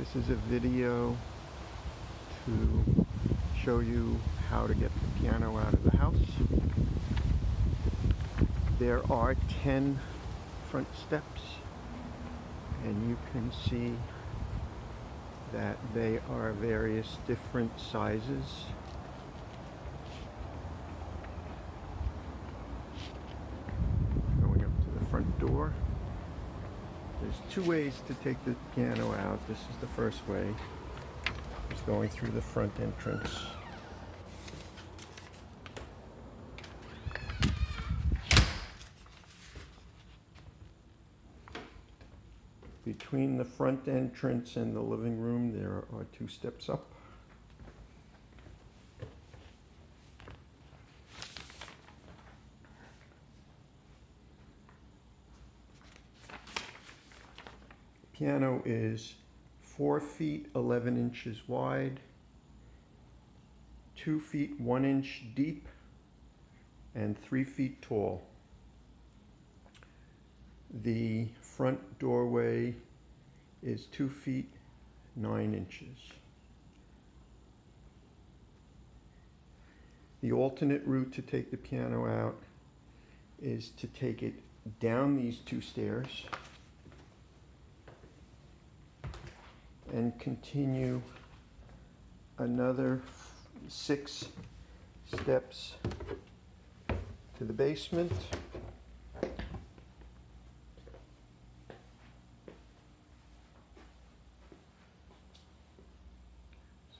This is a video to show you how to get the piano out of the house. There are 10 front steps and you can see that they are various different sizes. Going up to the front door. There's two ways to take the piano out. This is the first way. It's going through the front entrance. Between the front entrance and the living room, there are two steps up. Piano is four feet 11 inches wide, two feet one inch deep, and three feet tall. The front doorway is two feet nine inches. The alternate route to take the piano out is to take it down these two stairs and continue another six steps to the basement.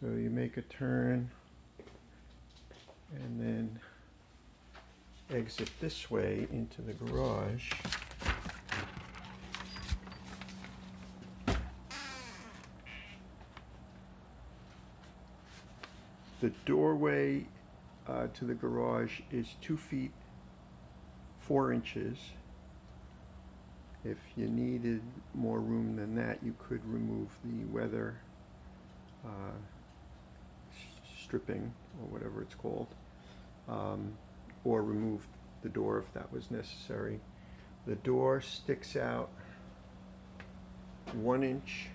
So you make a turn and then exit this way into the garage. The doorway uh, to the garage is two feet four inches. If you needed more room than that, you could remove the weather uh, stripping or whatever it's called, um, or remove the door if that was necessary. The door sticks out one inch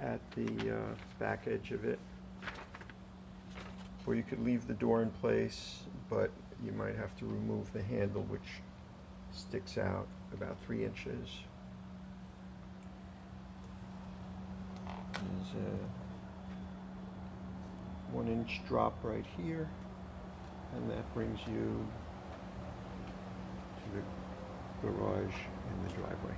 at the uh, back edge of it. Or you could leave the door in place, but you might have to remove the handle which sticks out about three inches. There's a one inch drop right here, and that brings you to the garage and the driveway.